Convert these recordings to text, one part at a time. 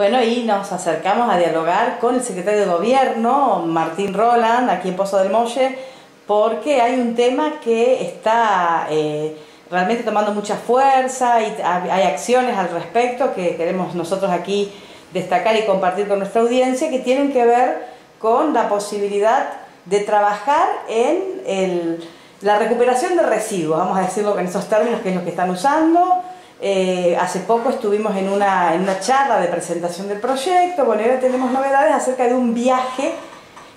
Bueno, y nos acercamos a dialogar con el secretario de Gobierno, Martín Roland, aquí en Pozo del Molle, porque hay un tema que está eh, realmente tomando mucha fuerza y hay acciones al respecto que queremos nosotros aquí destacar y compartir con nuestra audiencia que tienen que ver con la posibilidad de trabajar en la recuperación de residuos, vamos a decirlo en esos términos que es lo que están usando, eh, hace poco estuvimos en una, en una charla de presentación del proyecto, bueno, ahora tenemos novedades acerca de un viaje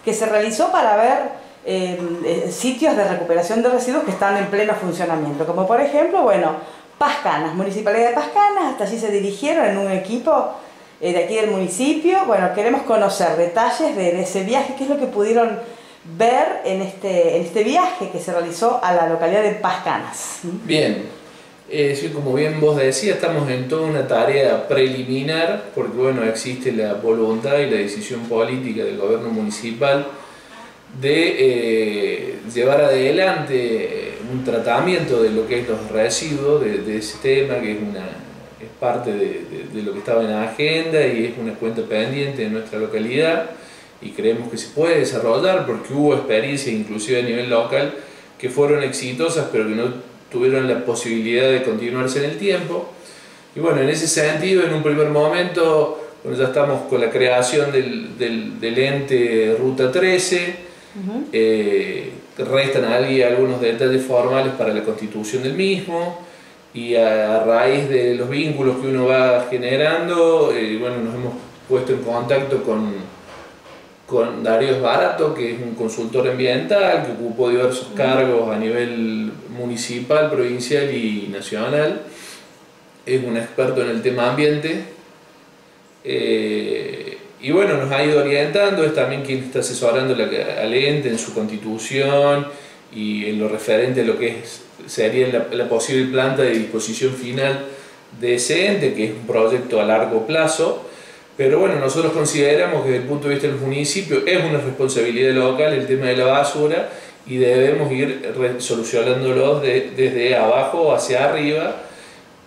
que se realizó para ver eh, eh, sitios de recuperación de residuos que están en pleno funcionamiento, como por ejemplo, bueno, Pascanas, Municipalidad de Pascanas, hasta allí se dirigieron en un equipo de aquí del municipio, bueno, queremos conocer detalles de, ese viaje, qué es lo que pudieron ver en este, en este viaje que se realizó a la localidad de Pascanas. Bien, eh, como bien vos decías, estamos en toda una tarea preliminar, porque bueno, existe la voluntad y la decisión política del gobierno municipal de eh, llevar adelante un tratamiento de lo que es los residuos, de, ese tema, que es, una, es parte de, de, lo que estaba en la agenda y es una cuenta pendiente en nuestra localidad y creemos que se puede desarrollar porque hubo experiencias inclusive a nivel local que fueron exitosas pero que no tuvieron la posibilidad de continuarse en el tiempo. Y bueno, en ese sentido, en un primer momento, bueno, ya estamos con la creación del, del, ente Ruta 13, eh, restan ahí algunos detalles formales para la constitución del mismo, y a, raíz de los vínculos que uno va generando, eh, bueno, nos hemos puesto en contacto con con Darío Barato, que es un consultor ambiental, que ocupó diversos cargos a nivel municipal, provincial y nacional. Es un experto en el tema ambiente. Eh, y bueno, nos ha ido orientando, es también quien está asesorando al ente en su constitución y en lo referente a lo que es, sería la, la posible planta de disposición final de ese ente, que es un proyecto a largo plazo pero bueno, nosotros consideramos que desde el punto de vista del municipio es una responsabilidad local el tema de la basura y debemos ir solucionándolo desde abajo hacia arriba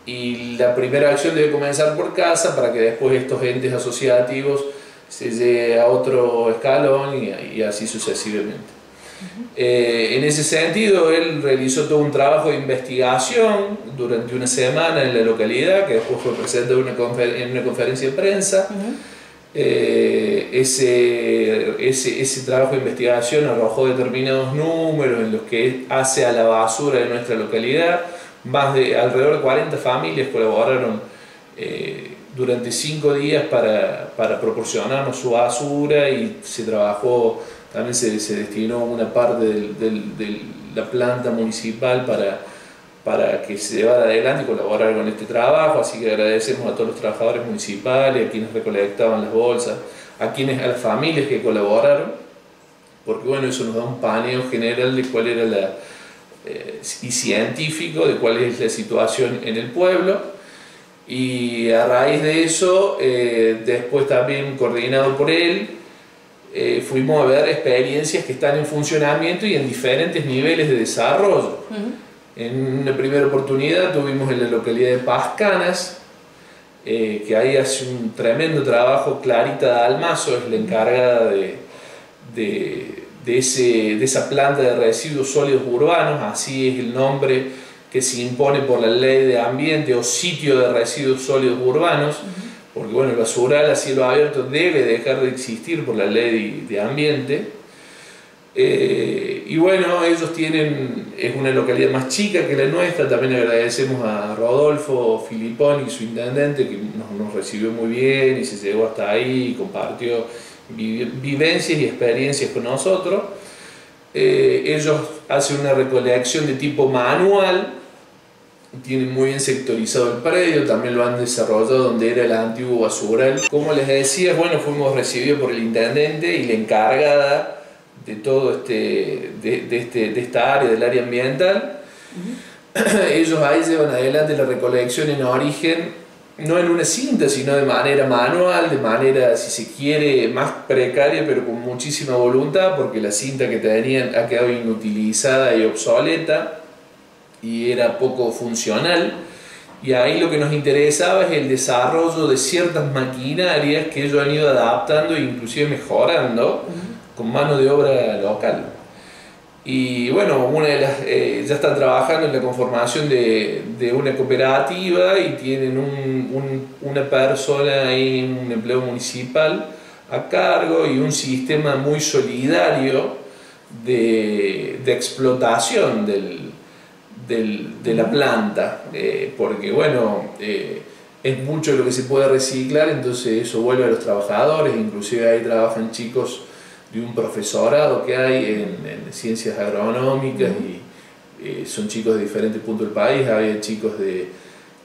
y la primera acción debe comenzar por casa para que después estos entes asociativos se llegue a otro escalón y así sucesivamente. Eh, en ese sentido, él realizó todo un trabajo de investigación durante una semana en la localidad, que después fue presentado en una conferencia de prensa. Eh, ese, ese, ese, trabajo de investigación arrojó determinados números en los que hace a la basura de nuestra localidad. Más de alrededor de 40 familias colaboraron eh, durante cinco días para, para proporcionarnos su basura y se trabajó también se, destinó una parte de la planta municipal para, para que se llevara adelante y colaborar con este trabajo, así que agradecemos a todos los trabajadores municipales, a quienes recolectaban las bolsas, a quienes, a las familias que colaboraron, porque bueno, eso nos da un paneo general de cuál era la, eh, y científico de cuál es la situación en el pueblo, y a raíz de eso, eh, después también coordinado por él, eh, fuimos a ver experiencias que están en funcionamiento y en diferentes niveles de desarrollo. En una primera oportunidad tuvimos en la localidad de Pascanas, eh, que ahí hace un tremendo trabajo, Clarita Dalmazo es la encargada de, de, de, ese, de esa planta de residuos sólidos urbanos, así es el nombre que se impone por la ley de ambiente o sitio de residuos sólidos urbanos porque bueno, el basural a cielo abierto debe dejar de existir por la ley de ambiente. Eh, y bueno, ellos tienen, es una localidad más chica que la nuestra, también agradecemos a Rodolfo Filiponi, su intendente, que nos, recibió muy bien y se llegó hasta ahí y compartió vivencias y experiencias con nosotros. Eh, ellos hacen una recolección de tipo manual, tienen muy bien sectorizado el predio, también lo han desarrollado donde era el antiguo basural. Como les decía, bueno, fuimos recibidos por el intendente y la encargada de todo este, de, este, de esta área, del área ambiental. Ellos ahí llevan adelante la recolección en origen, no en una cinta, sino de manera manual, de manera, si se quiere, más precaria, pero con muchísima voluntad, porque la cinta que tenían ha quedado inutilizada y obsoleta y era poco funcional. Y ahí lo que nos interesaba es el desarrollo de ciertas maquinarias que ellos han ido adaptando e inclusive mejorando con mano de obra local. Y bueno, una de las, eh, ya están trabajando en la conformación de, de una cooperativa y tienen un, una persona ahí, un empleo municipal a cargo y un sistema muy solidario de, de explotación del, del, de la planta, eh, porque bueno, eh, es mucho lo que se puede reciclar, entonces eso vuelve a los trabajadores, inclusive ahí trabajan chicos de un profesorado que hay en, ciencias agronómicas y eh, son chicos de diferentes puntos del país, había chicos de,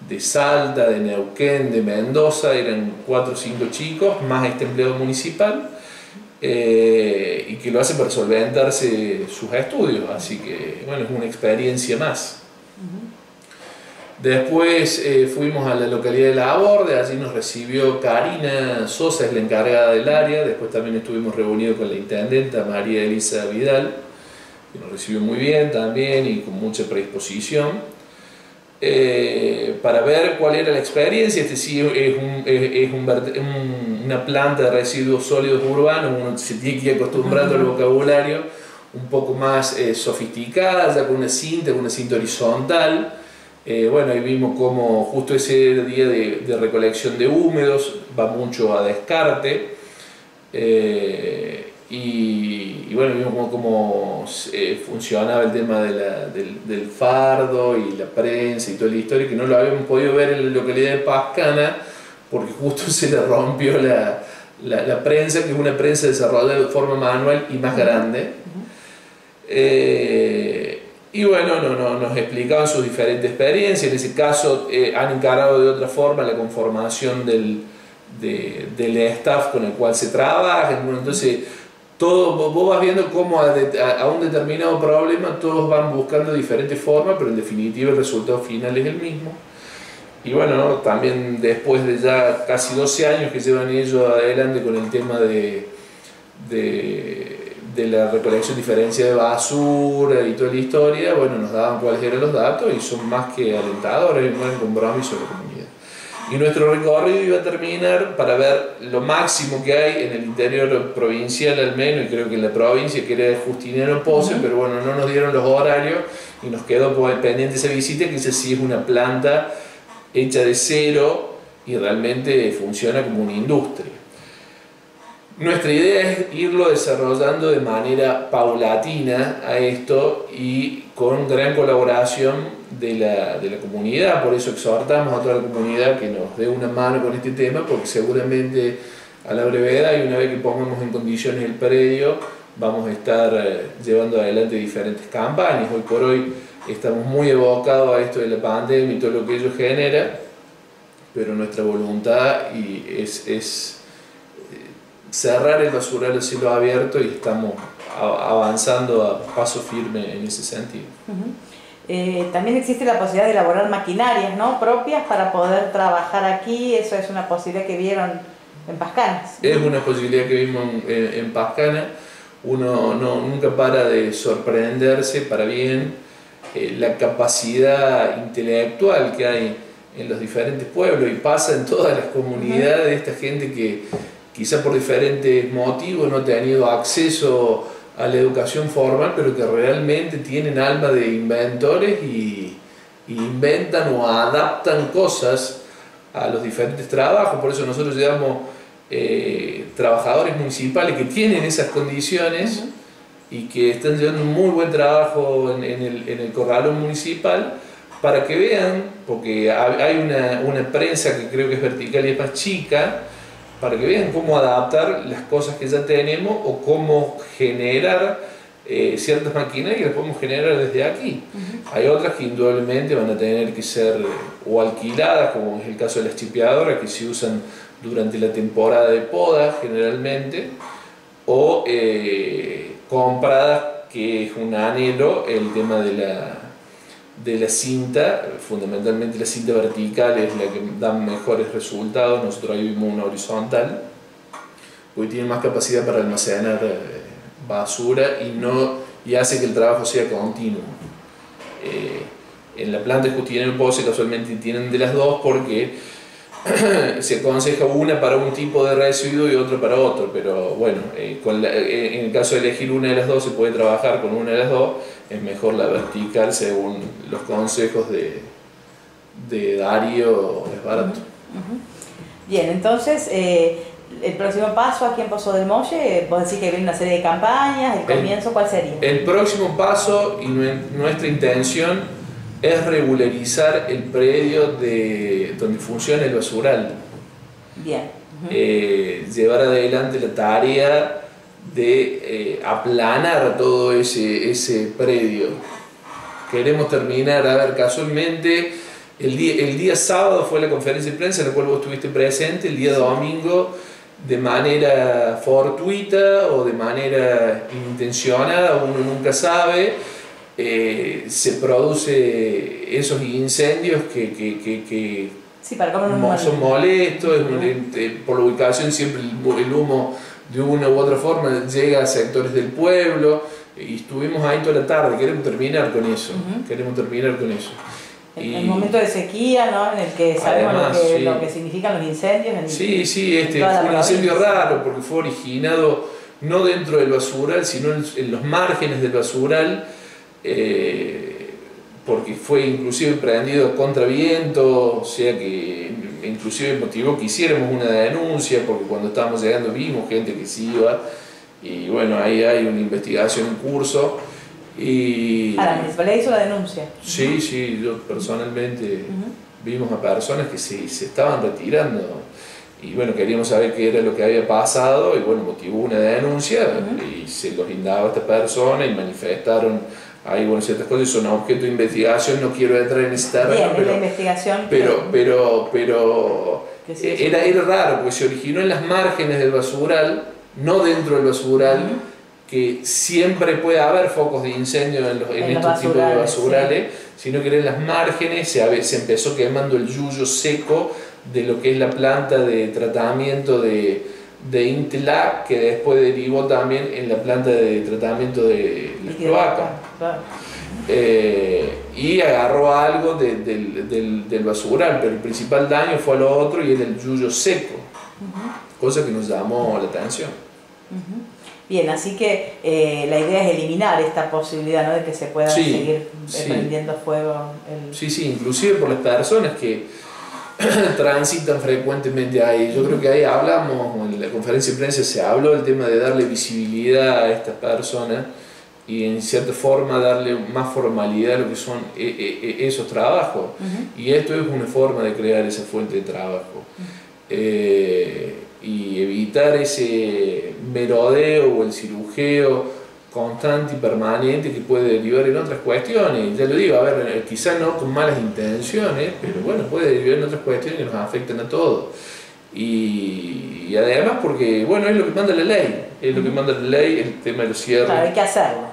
de Salta, de Neuquén, de Mendoza, eran cuatro o cinco chicos, más este empleado municipal, eh, y que lo hace para solventarse sus estudios, así que bueno, es una experiencia más. Después eh, fuimos a la localidad de La Aborde, allí nos recibió Karina Sosa, es la encargada del área, después también estuvimos reunidos con la intendenta María Elisa Vidal, que nos recibió muy bien también y con mucha predisposición. Eh, para ver cuál era la experiencia, este sí es, un, es un, una planta de residuos sólidos urbanos, uno se tiene que ir acostumbrando al vocabulario un poco más eh, sofisticada, ya con una cinta, con una cinta horizontal, eh, bueno, ahí vimos como justo ese día de, recolección de húmedos va mucho a descarte. Eh, y, bueno, vimos cómo, eh, funcionaba el tema del, fardo y la prensa y toda la historia, que no lo habíamos podido ver en la localidad de Pascana, porque justo se le rompió la, prensa, que es una prensa desarrollada de forma manual y más grande. Y bueno, no, no, nos explicaban sus diferentes experiencias, en ese caso eh, han encarado de otra forma la conformación del, del staff con el cual se trabaja, entonces todo, vos vas viendo cómo a, a, un determinado problema todos van buscando diferentes formas, pero en definitiva el resultado final es el mismo. Y bueno, también después de ya casi 12 años que llevan ellos adelante con el tema de, de de la recolección diferencia de basura y toda la historia, bueno, nos daban cuáles eran los datos y son más que alentadores, un buen compromiso de la comunidad. Y nuestro recorrido iba a terminar para ver lo máximo que hay en el interior provincial al menos, y creo que en la provincia, que era Justiniano Pose, pero bueno, no nos dieron los horarios y nos quedó pendiente esa visita, que esa sí es una planta hecha de cero y realmente funciona como una industria. Nuestra idea es irlo desarrollando de manera paulatina a esto y con gran colaboración de la, de la, comunidad, por eso exhortamos a toda la comunidad que nos dé una mano con este tema, porque seguramente a la brevedad y una vez que pongamos en condiciones el predio, vamos a estar eh, llevando adelante diferentes campañas. Hoy por hoy estamos muy evocados a esto de la pandemia y todo lo que ello genera, pero nuestra voluntad y es, es cerrar el basural a cielo abierto y estamos avanzando a paso firme en ese sentido. Eh, también existe la posibilidad de elaborar maquinarias ¿no? propias para poder trabajar aquí, eso es una posibilidad que vieron en Pascana. Es una posibilidad que vimos en, en Pascana, uno no, nunca para de sorprenderse para bien eh, la capacidad intelectual que hay en los diferentes pueblos y pasa en todas las comunidades de esta gente que quizá por diferentes motivos no han tenido acceso a la educación formal, pero que realmente tienen alma de inventores y, inventan o adaptan cosas a los diferentes trabajos. Por eso nosotros llevamos eh, trabajadores municipales que tienen esas condiciones y que están llevando un muy buen trabajo en, el, en el corralón municipal para que vean, porque hay una, una prensa que creo que es vertical y es más chica, para que vean cómo adaptar las cosas que ya tenemos o cómo generar eh, ciertas máquinas que las podemos generar desde aquí. Hay otras que indudablemente van a tener que ser o alquiladas, como es el caso de las chipeadoras, que se usan durante la temporada de poda generalmente, o eh, compradas, que es un anhelo, el tema de la de la cinta, fundamentalmente la cinta vertical es la que da mejores resultados, nosotros ahí vimos una horizontal, porque tiene más capacidad para almacenar eh, basura y, no, y hace que el trabajo sea continuo. Eh, En la planta de Justiniano Pose casualmente tienen de las dos porque se aconseja una para un tipo de residuo y otra para otro, pero bueno, eh, eh, en el caso de elegir una de las dos se puede trabajar con una de las dos, es mejor la vertical según los consejos de, de Dario, es barato. Bien, entonces eh, el próximo paso aquí en Pozo del Molle, vos decís que viene una serie de campañas, el comienzo, ¿cuál sería? El próximo paso y nuestra intención es regularizar el predio de donde funciona el basural. Bien. Eh, llevar adelante la tarea de eh, aplanar todo ese, ese predio. Queremos terminar, a ver, casualmente, el día, el día sábado fue la conferencia de prensa en la cual vos estuviste presente, el día domingo de manera fortuita o de manera intencionada, uno nunca sabe, eh, se produce esos incendios que, que, que, son molestos, por la ubicación siempre el, humo de una u otra forma llega a sectores del pueblo y estuvimos ahí toda la tarde, queremos terminar con eso, queremos terminar con eso. En el momento de sequía, ¿no? En el que sabemos lo, que, significan los incendios. sí, sí, este fue un incendio raro porque fue originado no dentro del basural, sino en los márgenes del basural eh, porque fue inclusive prendido contra viento, o sea que inclusive motivó que hiciéramos una denuncia, porque cuando estábamos llegando vimos gente que se iba, y bueno, ahí hay una investigación en curso. Y, ¿A la municipalidad hizo la denuncia? Sí, sí, yo personalmente vimos a personas que se, se estaban retirando y bueno, queríamos saber qué era lo que había pasado y bueno, motivó una denuncia y se los indaba a esta persona y manifestaron hay bueno, ciertas cosas son objeto de investigación, no quiero entrar en ese terreno, pero, investigación, pero, pero, pero era, era raro, porque se originó en las márgenes del basural, no dentro del basural, que siempre puede haber focos de incendio en, en, estos tipos de basurales, sino que era en las márgenes, se, se empezó quemando el yuyo seco de lo que es la planta de tratamiento de de Intelac que después derivó también en la planta de tratamiento de la cloaca. Eh, y agarró algo del, del, basural, pero el principal daño fue a lo otro y es el yuyo seco, cosa que nos llamó la atención. Bien, así que eh, la idea es eliminar esta posibilidad ¿no? de que se pueda seguir prendiendo fuego. El... Sí, sí, inclusive por las personas que transitan frecuentemente ahí. Yo creo que ahí hablamos, en la conferencia de prensa se habló del tema de darle visibilidad a estas personas y en cierta forma darle más formalidad a lo que son e, e, e, esos trabajos. Y esto es una forma de crear esa fuente de trabajo. Eh, y evitar ese merodeo o el cirujeo constante y permanente que puede derivar en otras cuestiones. Ya lo digo, a ver, eh, quizás no con malas intenciones, pero bueno, puede derivar en otras cuestiones que nos afectan a todos. Y, además porque, bueno, es lo que manda la ley, es lo que manda la ley, el tema de los cierres. hay que hacerlo.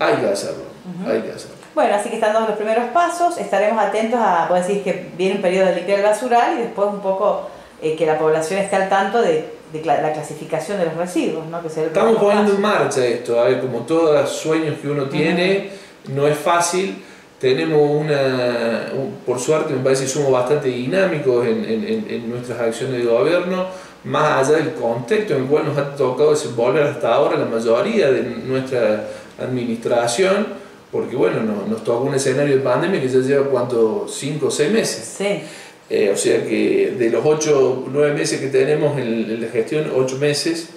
Hay que hacerlo, hay que hacerlo. Bueno, así que están dando los primeros pasos, estaremos atentos a, vos decís que viene un periodo de limpiar el basural y después un poco eh, que la población esté al tanto de de la clasificación de los residuos. ¿no? Que Estamos poniendo en marcha esto, a ver, como todos los sueños que uno tiene, no es fácil. Tenemos una, por suerte me parece que somos bastante dinámicos en, en, en, nuestras acciones de gobierno, más allá del contexto en el cual nos ha tocado desenvolver hasta ahora la mayoría de nuestra administración, porque bueno, nos, nos tocó un escenario de pandemia que ya lleva cuánto, 5 o 6 meses. Sí. Eh, o sea que de los 8 9 meses que tenemos en, la gestión, 8 meses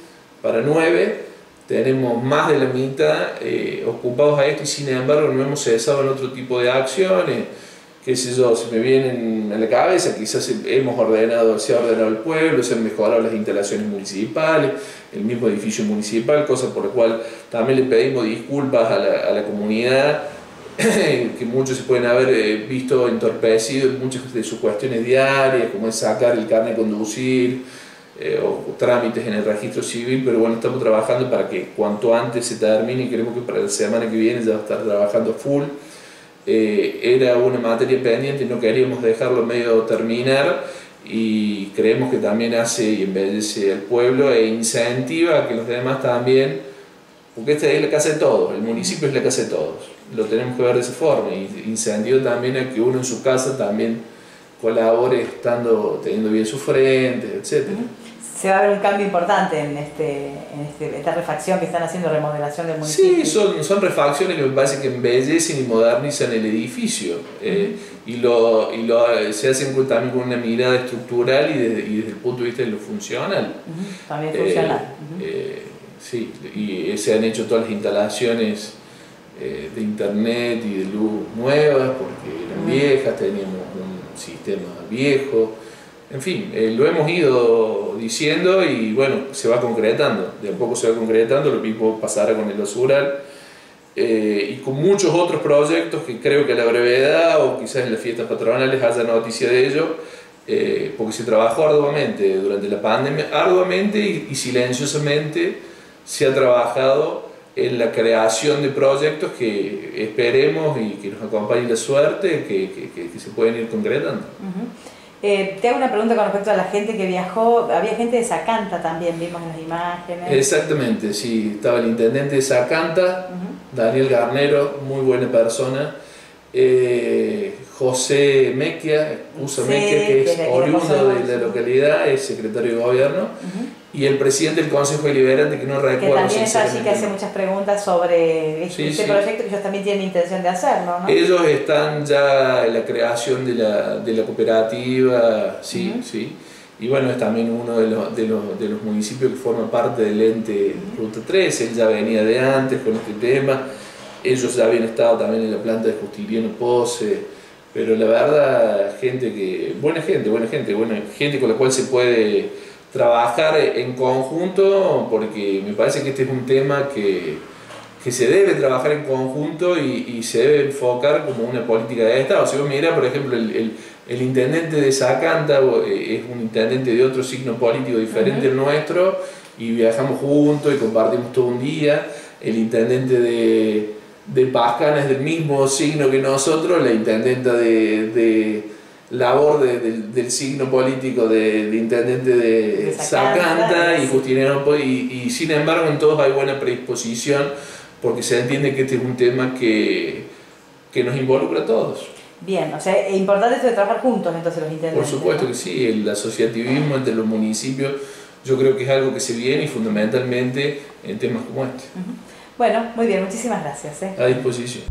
para 9, tenemos más de la mitad eh, ocupados a esto y sin embargo no hemos cesado en otro tipo de acciones, qué sé yo, se me vienen a la cabeza, quizás hemos ordenado, se ha ordenado el pueblo, se han mejorado las instalaciones municipales, el mismo edificio municipal, cosa por la cual también le pedimos disculpas a la, a la comunidad que muchos se pueden haber eh, visto entorpecidos en muchas de sus cuestiones diarias, como es sacar el carnet de conducir eh, o, trámites en el registro civil, pero bueno, estamos trabajando para que cuanto antes se termine y creemos que para la semana que viene ya va a estar trabajando full. Eh, era una materia pendiente no queríamos dejarlo medio terminar y creemos que también hace y embellece al pueblo e incentiva a que los demás también, porque esta es la casa de todos, el municipio es la casa de todos lo tenemos que ver de esa forma. Y incendio también a que uno en su casa también colabore estando, teniendo bien su frente, etc. Se va a ver un cambio importante en, este, en este, esta refacción que están haciendo, remodelación del municipio. Sí, son, son refacciones que me parece que embellecen y modernizan el edificio. Eh, y, lo, y lo, se hacen también con una mirada estructural y, y, desde el punto de vista de lo funcional. También funcional. Eh, eh, sí, y se han hecho todas las instalaciones de internet y de luz nuevas porque eran viejas, teníamos un sistema viejo. En fin, lo hemos ido diciendo y bueno, se va concretando. De a poco se va concretando, lo mismo pasará con el basural eh, y con muchos otros proyectos que creo que a la brevedad o quizás en las fiestas patronales haya noticia de ello, eh, porque se trabajó arduamente durante la pandemia, arduamente y, silenciosamente se ha trabajado en la creación de proyectos que esperemos y que nos acompañe la suerte, que, se pueden ir concretando. Eh, te hago una pregunta con respecto a la gente que viajó. Había gente de Sacanta también, vimos en las imágenes. Exactamente, sí. Estaba el intendente de Sacanta, Daniel Garnero, muy buena persona. Eh, José Mequia, Uso Mequia, que es oriundo de la localidad, es secretario de gobierno y el presidente del Consejo Deliberante, que no recuerdo. Que también es así que hace muchas preguntas sobre este, este proyecto que ellos también tienen intención de hacerlo, ¿no? Ellos están ya en la creación de la, de la cooperativa, sí, sí. Y bueno, es también uno de los, de, los, de los municipios que forma parte del ente Ruta 3, él ya venía de antes con este tema, ellos ya habían estado también en la planta de Justiniano Pose, pero la verdad, gente que, buena gente, buena gente, buena gente con la cual se puede trabajar en conjunto, porque me parece que este es un tema que, que se debe trabajar en conjunto y, y, se debe enfocar como una política de Estado. Si vos mirás, por ejemplo, el, el, el, intendente de Sacanta eh, es un intendente de otro signo político diferente al nuestro y viajamos juntos y compartimos todo un día. El intendente de, de Pascana es del mismo signo que nosotros, la intendenta de, de labor del signo político de, intendente de, Sacanta, y Justinero y, y, sin embargo en todos hay buena predisposición porque se entiende que este es un tema que, que nos involucra a todos. Bien, o sea, es importante esto de trabajar juntos entonces los intendentes. Por supuesto que sí, el asociativismo entre los municipios yo creo que es algo que se viene y fundamentalmente en temas como este. Bueno, muy bien, muchísimas gracias. ¿eh? A disposición.